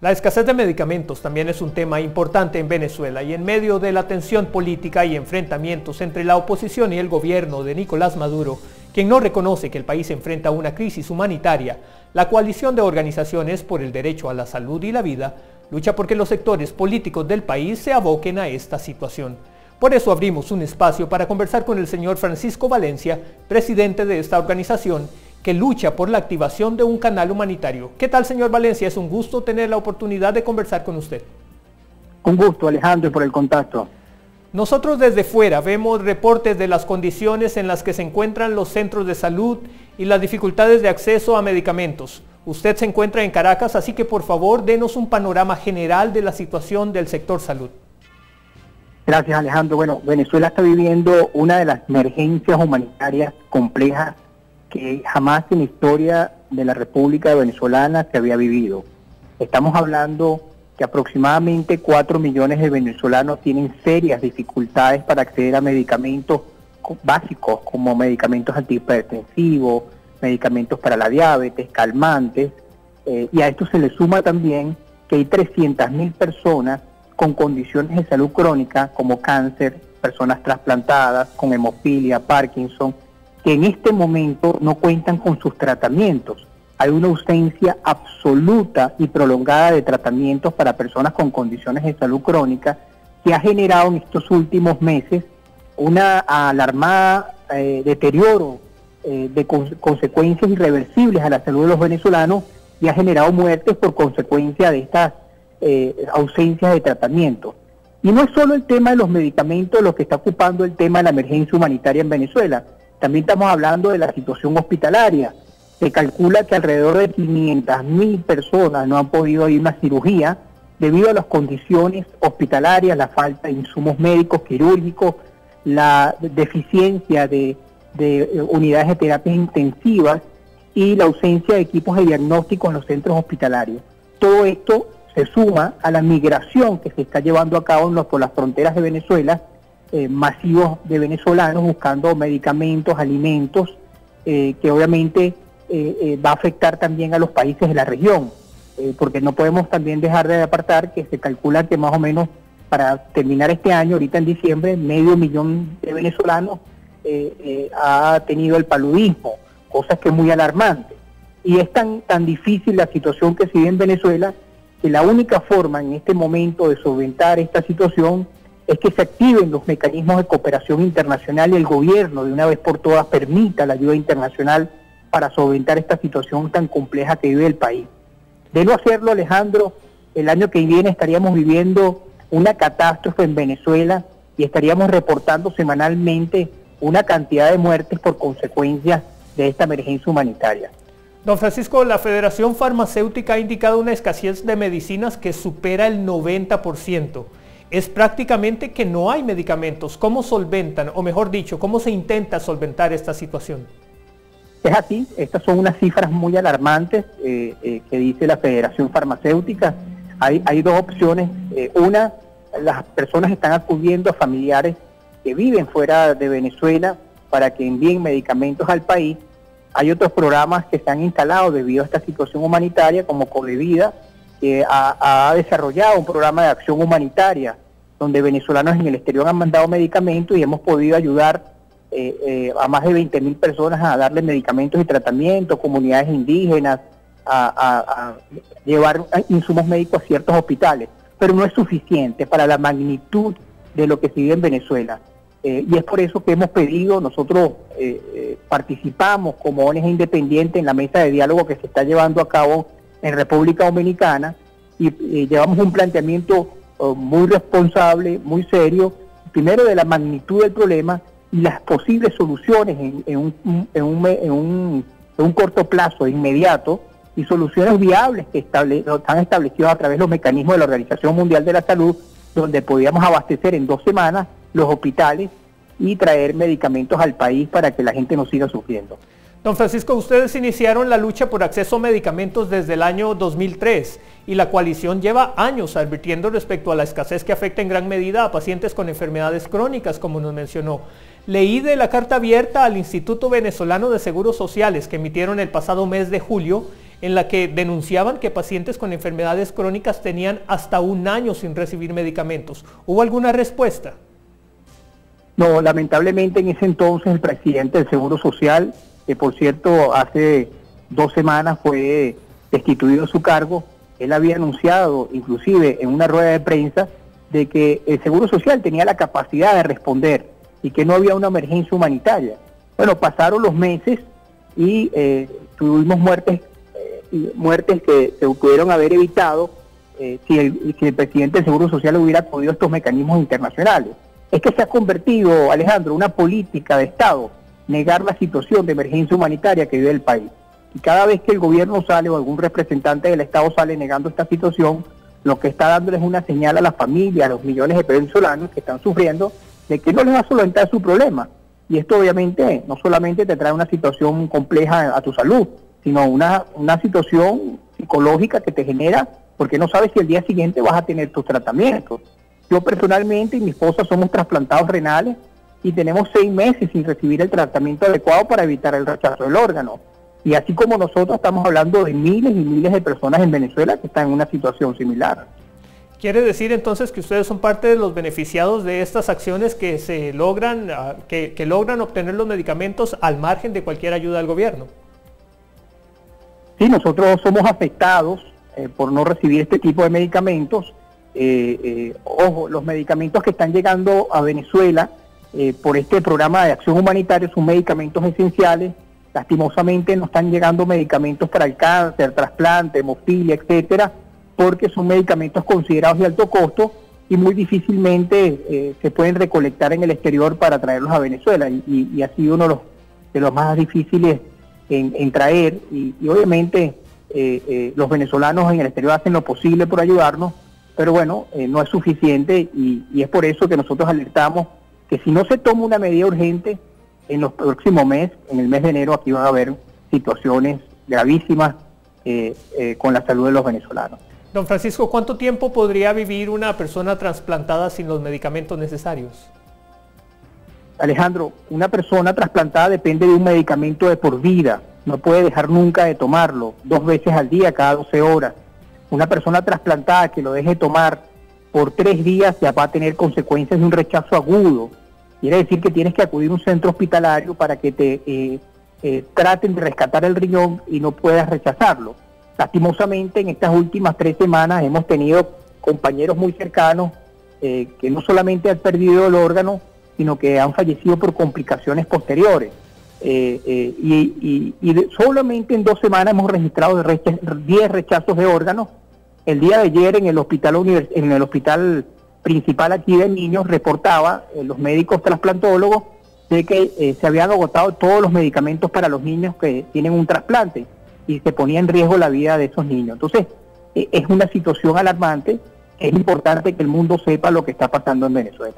La escasez de medicamentos también es un tema importante en Venezuela y en medio de la tensión política y enfrentamientos entre la oposición y el gobierno de Nicolás Maduro, quien no reconoce que el país enfrenta una crisis humanitaria, la coalición de organizaciones por el derecho a la salud y la vida lucha porque los sectores políticos del país se aboquen a esta situación. Por eso abrimos un espacio para conversar con el señor Francisco Valencia, presidente de esta organización, que lucha por la activación de un canal humanitario. ¿Qué tal, señor Valencia? Es un gusto tener la oportunidad de conversar con usted. Un gusto, Alejandro, por el contacto. Nosotros desde fuera vemos reportes de las condiciones en las que se encuentran los centros de salud y las dificultades de acceso a medicamentos. Usted se encuentra en Caracas, así que por favor denos un panorama general de la situación del sector salud. Gracias Alejandro. Bueno, Venezuela está viviendo una de las emergencias humanitarias complejas que jamás en la historia de la República Venezolana se había vivido. Estamos hablando que aproximadamente 4 millones de venezolanos tienen serias dificultades para acceder a medicamentos básicos como medicamentos antihipertensivos, medicamentos para la diabetes, calmantes, eh, y a esto se le suma también que hay 300.000 personas con condiciones de salud crónica como cáncer, personas trasplantadas, con hemofilia, Parkinson, que en este momento no cuentan con sus tratamientos. Hay una ausencia absoluta y prolongada de tratamientos para personas con condiciones de salud crónica que ha generado en estos últimos meses una alarmada eh, deterioro eh, de consecuencias irreversibles a la salud de los venezolanos y ha generado muertes por consecuencia de estas eh, ausencias de tratamiento. Y no es solo el tema de los medicamentos lo que está ocupando el tema de la emergencia humanitaria en Venezuela, también estamos hablando de la situación hospitalaria. Se calcula que alrededor de 500.000 personas no han podido ir a una cirugía debido a las condiciones hospitalarias, la falta de insumos médicos, quirúrgicos, la deficiencia de, de unidades de terapia intensivas y la ausencia de equipos de diagnóstico en los centros hospitalarios. Todo esto se suma a la migración que se está llevando a cabo por las fronteras de Venezuela eh, masivos de venezolanos buscando medicamentos, alimentos, eh, que obviamente eh, va a afectar también a los países de la región, porque no podemos también dejar de apartar que se calcula que más o menos para terminar este año, ahorita en diciembre, medio millón de venezolanos ha tenido el paludismo, cosa que es muy alarmante. Y es tan, tan difícil la situación que se vive en Venezuela que la única forma en este momento de solventar esta situación es que se activen los mecanismos de cooperación internacional y el gobierno de una vez por todas permita la ayuda internacional para solventar esta situación tan compleja que vive el país. De no hacerlo, Alejandro, el año que viene estaríamos viviendo una catástrofe en Venezuela y estaríamos reportando semanalmente una cantidad de muertes por consecuencia de esta emergencia humanitaria. Don Francisco, la Federación Farmacéutica ha indicado una escasez de medicinas que supera el 90% es prácticamente que no hay medicamentos. ¿Cómo solventan, o mejor dicho, cómo se intenta solventar esta situación? Es así, estas son unas cifras muy alarmantes eh, eh, que dice la Federación Farmacéutica. Hay, dos opciones. Eh, una, las personas están acudiendo a familiares que viven fuera de Venezuela para que envíen medicamentos al país. Hay otros programas que se han instalado debido a esta situación humanitaria, como Codevida, que ha, desarrollado un programa de acción humanitaria donde venezolanos en el exterior han mandado medicamentos y hemos podido ayudar eh, eh, a más de 20 mil personas a darle medicamentos y tratamientos, comunidades indígenas, a, llevar insumos médicos a ciertos hospitales, pero no es suficiente para la magnitud de lo que se vive en Venezuela. Eh, y es por eso que hemos pedido, nosotros participamos como ONG independiente en la mesa de diálogo que se está llevando a cabo en República Dominicana y, llevamos un planteamiento eh, muy responsable, muy serio, primero de la magnitud del problema y las posibles soluciones en, un, en, un, en, un, corto plazo, inmediato, y soluciones viables que están establecidas a través de los mecanismos de la Organización Mundial de la Salud, donde podíamos abastecer en dos semanas los hospitales y traer medicamentos al país para que la gente no siga sufriendo. Don Francisco, ustedes iniciaron la lucha por acceso a medicamentos desde el año 2003 y la coalición lleva años advirtiendo respecto a la escasez que afecta en gran medida a pacientes con enfermedades crónicas, como nos mencionó. Leí de la carta abierta al Instituto Venezolano de Seguros Sociales que emitieron el pasado mes de julio, en la que denunciaban que pacientes con enfermedades crónicas tenían hasta un año sin recibir medicamentos. ¿Hubo alguna respuesta? No, lamentablemente en ese entonces el presidente del Seguro Social, que por cierto hace dos semanas fue destituido de su cargo, él había anunciado inclusive en una rueda de prensa de que el Seguro Social tenía la capacidad de responder y que no había una emergencia humanitaria. Bueno, pasaron los meses y eh, tuvimos muertes, eh, muertes que se pudieron haber evitado eh, si, el, si el presidente del Seguro Social hubiera podido estos mecanismos internacionales. Es que se ha convertido, Alejandro, una política de Estado negar la situación de emergencia humanitaria que vive el país. Y cada vez que el gobierno sale o algún representante del Estado sale negando esta situación, lo que está dando es una señal a las familias, a los millones de venezolanos que están sufriendo, de que no les va a solventar su problema. Y esto obviamente no solamente te trae una situación compleja a tu salud, sino una, una situación psicológica que te genera porque no sabes si el día siguiente vas a tener tus tratamientos. Yo personalmente y mi esposa somos trasplantados renales y tenemos seis meses sin recibir el tratamiento adecuado para evitar el rechazo del órgano. Y así como nosotros estamos hablando de miles y miles de personas en Venezuela que están en una situación similar. ¿Quiere decir entonces que ustedes son parte de los beneficiados de estas acciones que se logran, ah, que, logran obtener los medicamentos al margen de cualquier ayuda del gobierno? Sí, nosotros somos afectados eh, por no recibir este tipo de medicamentos. Eh, eh, ojo, los medicamentos que están llegando a Venezuela por este programa de acción humanitaria son medicamentos esenciales Lastimosamente no están llegando medicamentos para el cáncer, trasplante, hemofilia, etcétera, porque son medicamentos considerados de alto costo y muy difícilmente eh, se pueden recolectar en el exterior para traerlos a Venezuela. Y, ha sido uno de los, de los más difíciles en, traer. Y, obviamente eh, eh, los venezolanos en el exterior hacen lo posible por ayudarnos, pero bueno, no es suficiente y, y es por eso que nosotros alertamos que si no se toma una medida urgente, en los próximos meses, en el mes de enero, aquí van a haber situaciones gravísimas eh, eh, con la salud de los venezolanos. Don Francisco, ¿cuánto tiempo podría vivir una persona trasplantada sin los medicamentos necesarios? Alejandro, una persona trasplantada depende de un medicamento de por vida. No puede dejar nunca de tomarlo, dos veces al día, cada 12 horas. Una persona trasplantada que lo deje tomar por tres días ya va a tener consecuencias de un rechazo agudo, Quiere decir que tienes que acudir a un centro hospitalario para que te eh, eh, traten de rescatar el riñón y no puedas rechazarlo. Lastimosamente en estas últimas tres semanas hemos tenido compañeros muy cercanos eh, que no solamente han perdido el órgano, sino que han fallecido por complicaciones posteriores. y, solamente en dos semanas hemos registrado 10 rechazos de órganos. El día de ayer en el hospital, en el hospital principal aquí de niños reportaba, eh, los médicos trasplantólogos, de que eh, se habían agotado todos los medicamentos para los niños que tienen un trasplante y se ponía en riesgo la vida de esos niños. Entonces, eh, es una situación alarmante, es importante que el mundo sepa lo que está pasando en Venezuela.